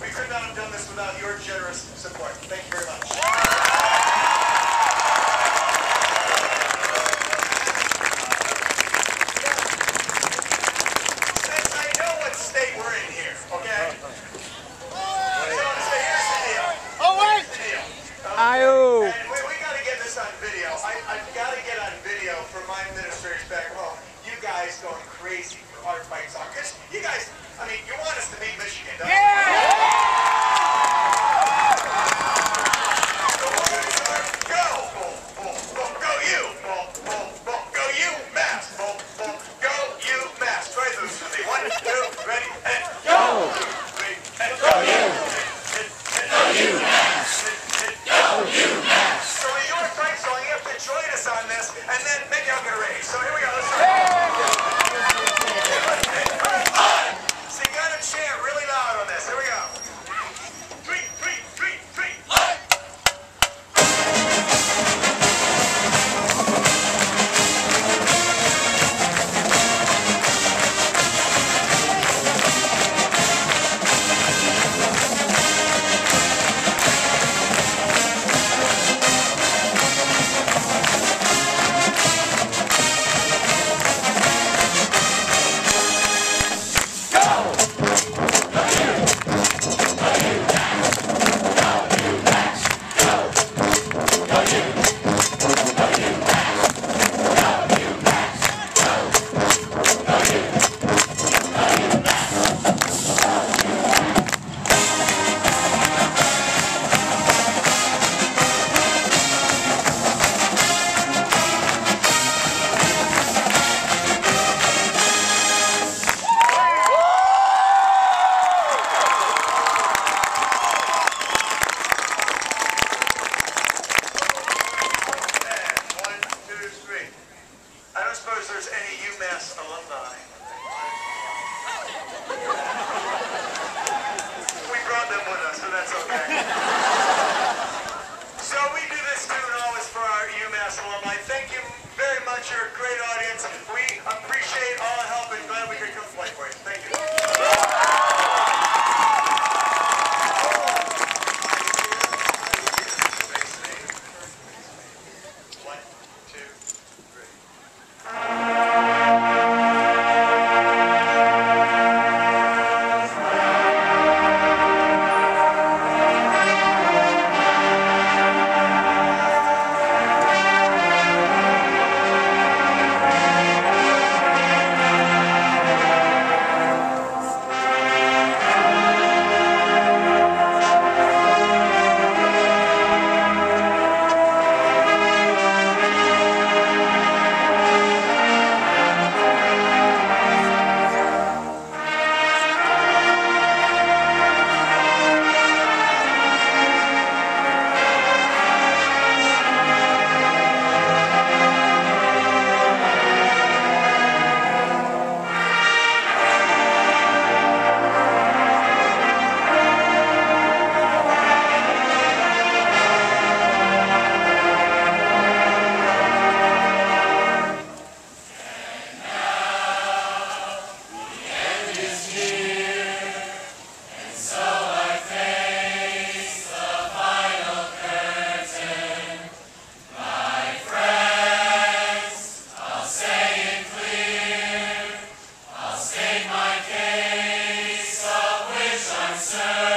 We could not have done this without your generous support. Thank you very much. Since I know what state we're in here, okay? Oh, so, so here's the deal. Oh, wait! Here's the deal. Um, Thank you. Say.